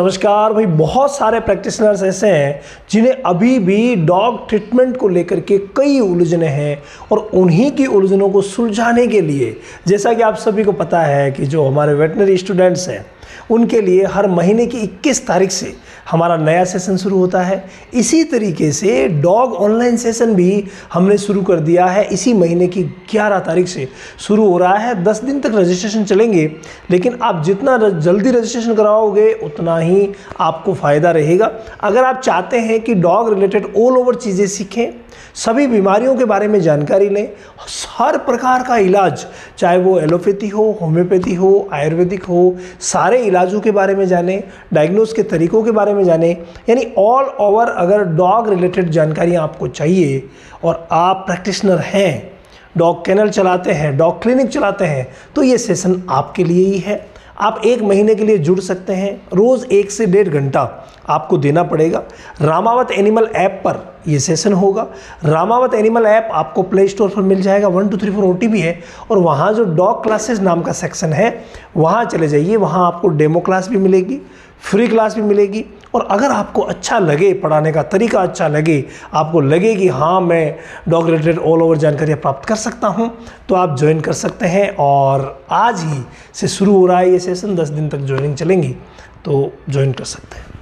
नमस्कार, भाई, बहुत सारे प्रैक्टिशनर्स ऐसे हैं जिन्हें अभी भी डॉग ट्रीटमेंट को लेकर के कई उलझने हैं और उन्हीं की उलझनों को सुलझाने के लिए, जैसा कि आप सभी को पता है कि जो हमारे वेटनरी स्टूडेंट्स हैं उनके लिए हर महीने की 21 तारीख से हमारा नया सेशन शुरू होता है। इसी तरीके से डॉग ऑनलाइन सेशन भी हमने शुरू कर दिया है। इसी महीने की 11 तारीख से शुरू हो रहा है। 10 दिन तक रजिस्ट्रेशन चलेंगे, लेकिन आप जितना जल्दी रजिस्ट्रेशन कराओगे, उतना ही आपको फ़ायदा रहेगा। अगर आप चाहते हैं कि डॉग रिलेटेड ऑल ओवर चीज़ें सीखें, सभी बीमारियों के बारे में जानकारी लें हर प्रकार का इलाज, चाहे वो एलोपैथी हो, होम्योपैथी हो, आयुर्वेदिक हो, सारे इलाजों के बारे में जाने डायग्नोस के तरीकों के बारे में जाने, यानी ऑल ओवर अगर डॉग रिलेटेड जानकारी आपको चाहिए और आप प्रैक्टिशनर हैं डॉग कैनल चलाते हैं डॉग क्लिनिक चलाते हैं तो ये सेशन आपके लिए ही है। आप एक महीने के लिए जुड़ सकते हैं। रोज़ एक से डेढ़ घंटा आपको देना पड़ेगा। रामावत एनिमल ऐप पर ये सेशन होगा। रामावत एनिमल ऐप आपको प्ले स्टोर पर मिल जाएगा। वन टू थ्री फोर ओ है और वहाँ जो डॉग क्लासेस नाम का सेक्शन है, वहाँ चले जाइए। वहाँ आपको डेमो क्लास भी मिलेगी। फ्री क्लास भी मिलेगी। और अगर आपको अच्छा लगे, पढ़ाने का तरीका अच्छा लगे, आपको लगे कि हाँ मैं डॉग रिलेटेड ऑल ओवर जानकारियाँ प्राप्त कर सकता हूँ तो आप ज्वाइन कर सकते हैं और आज ही से शुरू हो रहा है ये सेशन दस दिन तक ज्वाइनिंग चलेंगी तो ज्वाइन कर सकते हैं।